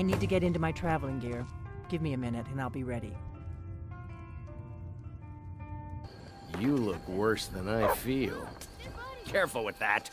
I need to get into my traveling gear. Give me a minute and I'll be ready. You look worse than I feel. Careful with that.